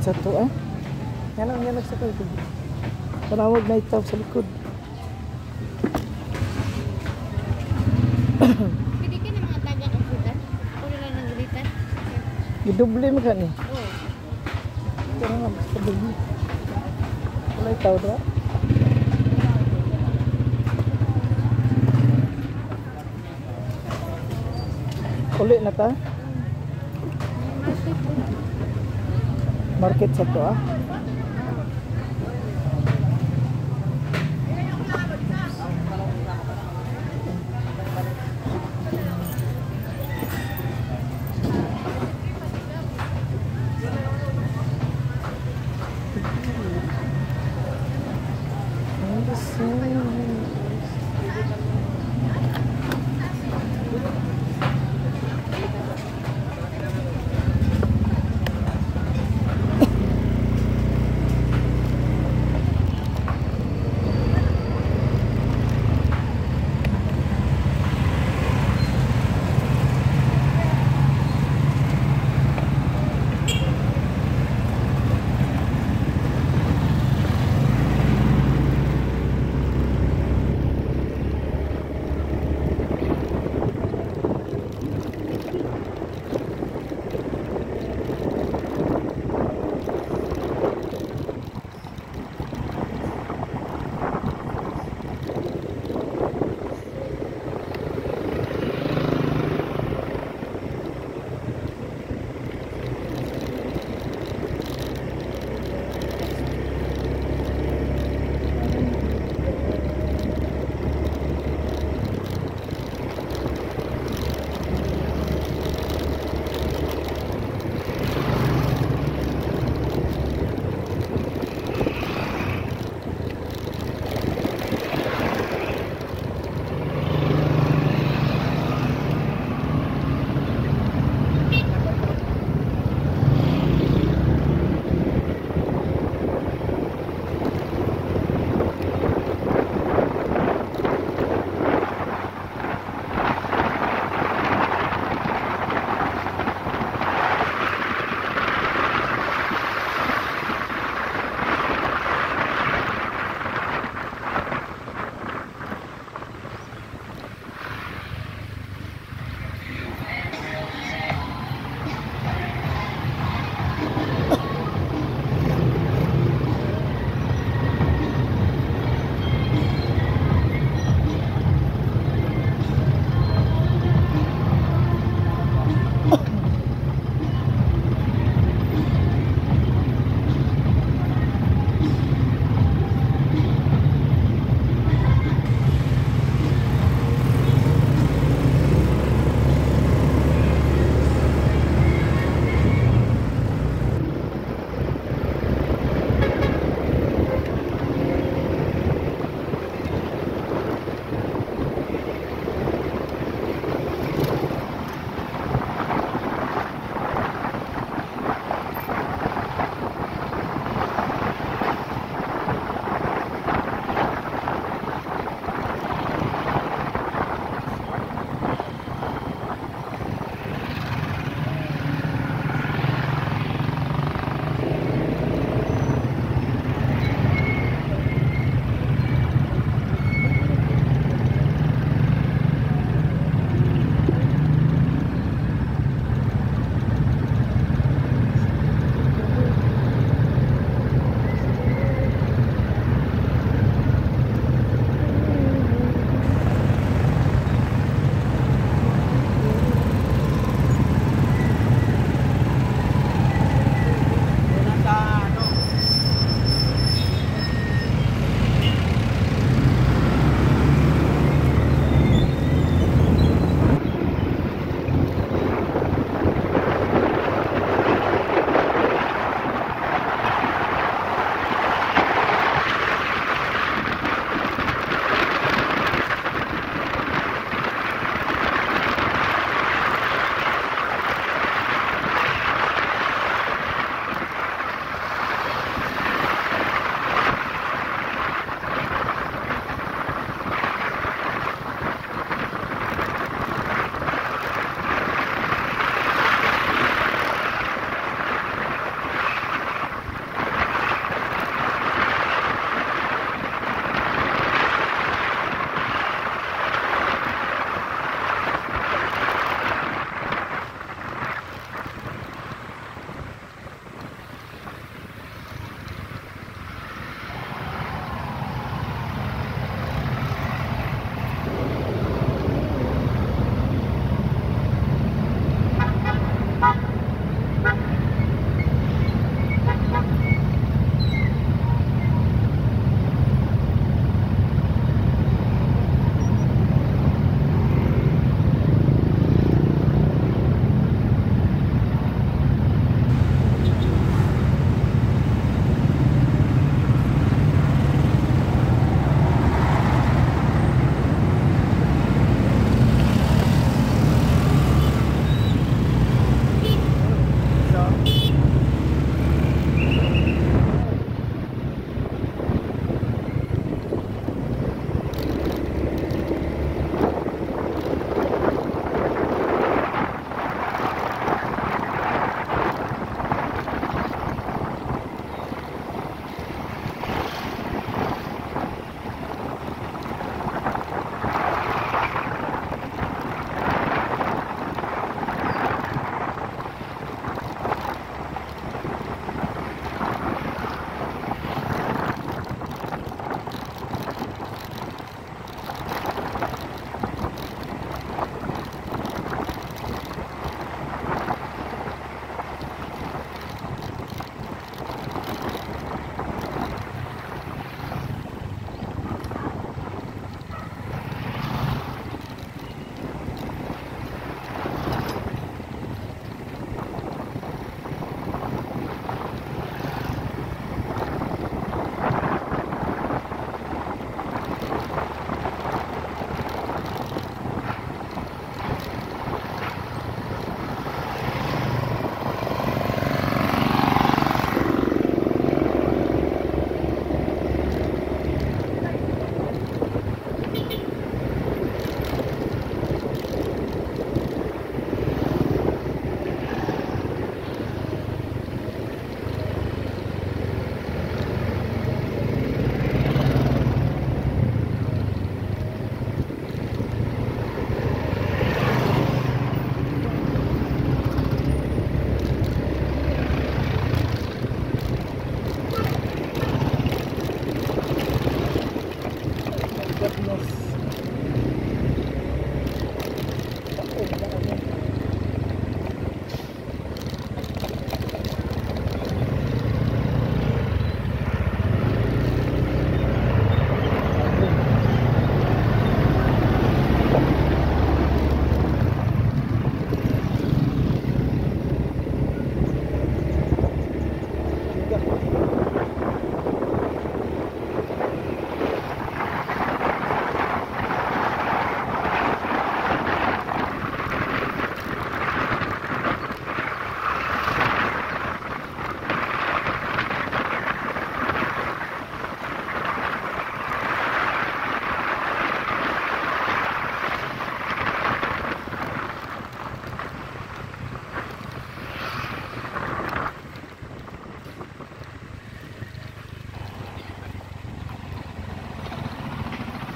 sa to ah. Yan ang yan nagsakay ko. Panawag na itaw sa likod. Hindi ka na mga taga kaputan. Puro lang ng gulitan. Giduble mo ka ni. Oo. Pero nga basta duble. Wala itaw na. Uli na ta. Market sa to ah.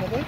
যাবে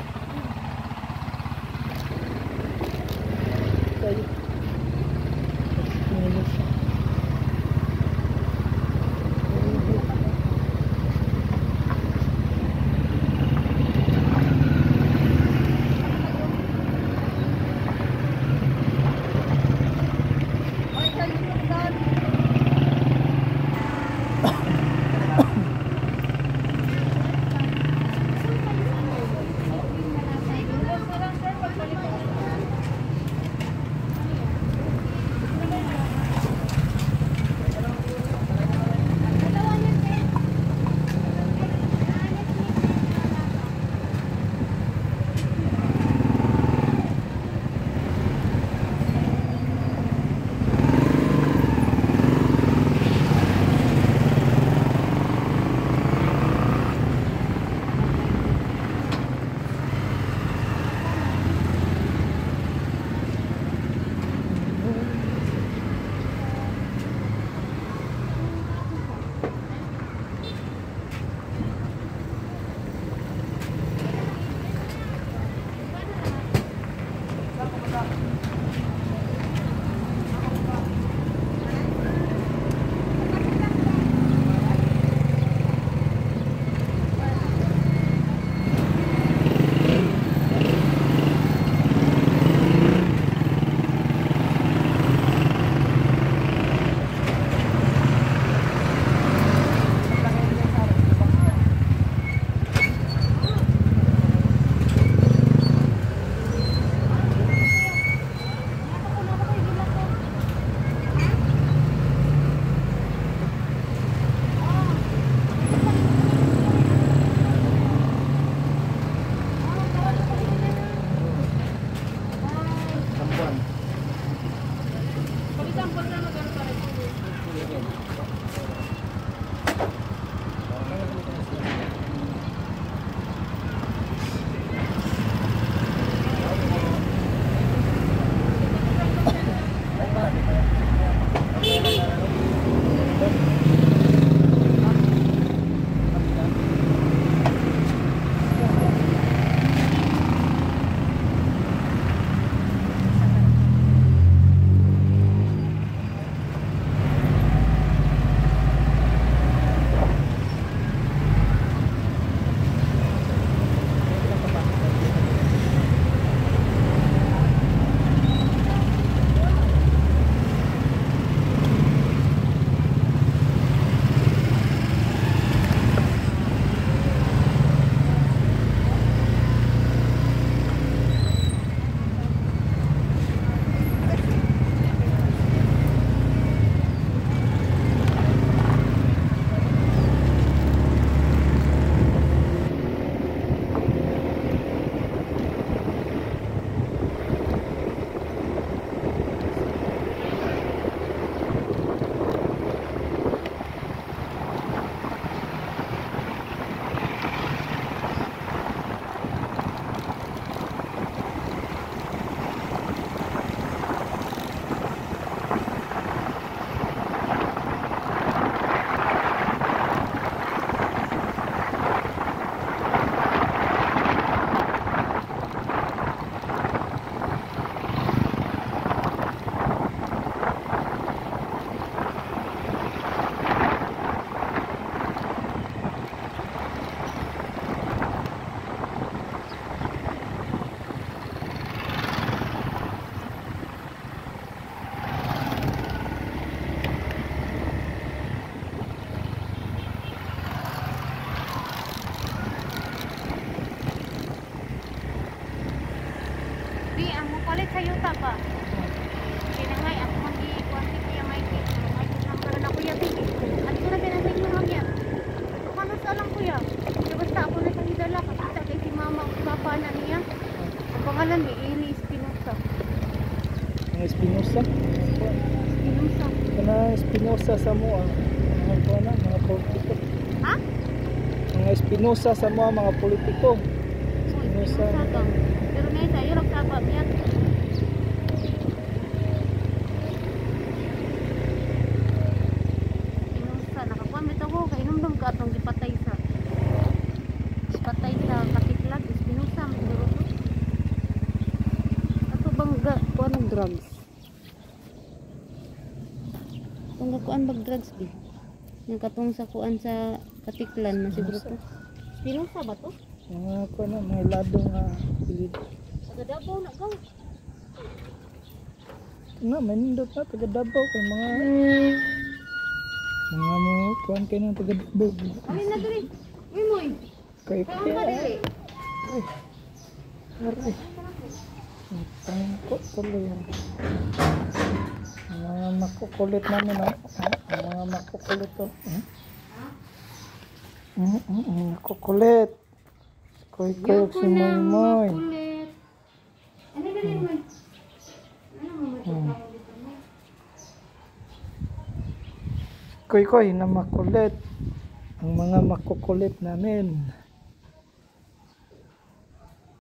Basta pa. Kinangay, ako mag-i-quantity kuya Mikey. May number na kuya, baby. At ko na pinasay yung mga Paano sa lang kuya? Kaya basta ako na siyang hidala. Kapita kay si mama, papa na niya. Ang pangalan ni Eli Espinosa. Ang Espinosa. Espinosa. Kana Espinosa sa mo ah. Mga na, mga politiko. Ha? Mga Espinosa sa mo mga politiko. Espinosa. Espinosa. Pero ngayon sa'yo, nagtapa niya. Espinosa. Nakakuha mo ito ko. Kainumdum ka atong gipatay sa patay sa katiklag. Espinosa. Siguro to. Ato bang ga, kuha ng drugs? Kung gakuan bag drugs di? Yung katong sa kuan sa katiklan na siguro to. Espinosa ba to? Mga kuha na, mga ladong ah, pilid. Taga Davao na gaw. Na, may nindot na, taga Davao kay mga mga mo kuhan kayo ng taga Davao. Alin na diri? Uy moy. Kay Kaon ka diri. Ay. Aray. Tangko tuloy yan. Ang Mga makukulit namin ah. Ang Mga makukulit to. Hmm? Mm, mm, mm, makukulit. Koy koy Yaw ko si Moy Moy. Ano diri moy? Ano mo mo Hmm. dito moy? Koy koy na makulit. Ang mga makukulit namin.